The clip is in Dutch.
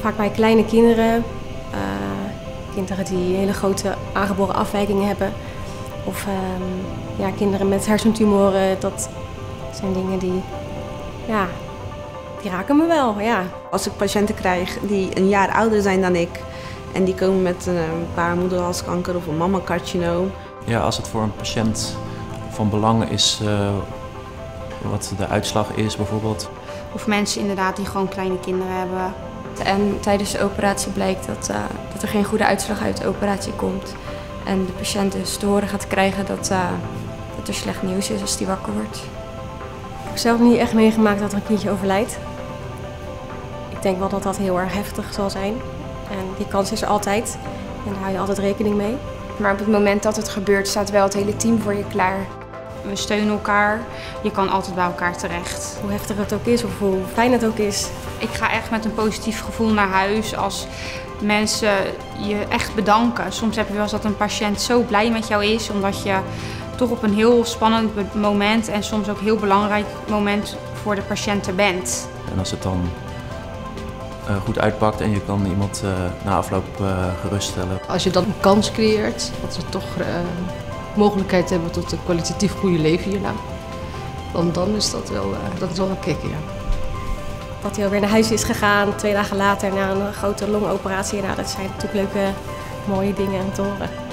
Vaak bij kleine kinderen, uh, kinderen die hele grote aangeboren afwijkingen hebben. Of uh, ja, kinderen met hersentumoren, dat zijn dingen die, ja, die raken me wel. Ja. Als ik patiënten krijg die een jaar ouder zijn dan ik en die komen met een baarmoederhalskanker of een mammacarcinoom. Ja, als het voor een patiënt van belang is uh, wat de uitslag is bijvoorbeeld. Of mensen inderdaad die gewoon kleine kinderen hebben. En tijdens de operatie blijkt dat, uh, dat er geen goede uitslag uit de operatie komt. En de patiënt dus te horen gaat krijgen dat, uh, dat er slecht nieuws is als die wakker wordt. Ik heb zelf niet echt meegemaakt dat er een kindje overlijdt. Ik denk wel dat dat heel erg heftig zal zijn. En die kans is er altijd. En daar hou je altijd rekening mee. Maar op het moment dat het gebeurt, staat wel het hele team voor je klaar. We steunen elkaar. Je kan altijd bij elkaar terecht. Hoe heftig het ook is of hoe fijn het ook is. Ik ga echt met een positief gevoel naar huis als mensen je echt bedanken. Soms heb je wel eens dat een patiënt zo blij met jou is, omdat je toch op een heel spannend moment en soms ook heel belangrijk moment voor de patiënten bent. En als het dan uh, goed uitpakt en je kan iemand uh, na afloop uh, geruststellen. Als je dan een kans creëert, dat we toch mogelijkheid hebben tot een kwalitatief goede leven hierna, dan, dan is dat wel, dat is wel een kick, ja. Dat hij alweer naar huis is gegaan, twee dagen later na een grote longoperatie. Nou, dat zijn natuurlijk leuke, mooie dingen te horen.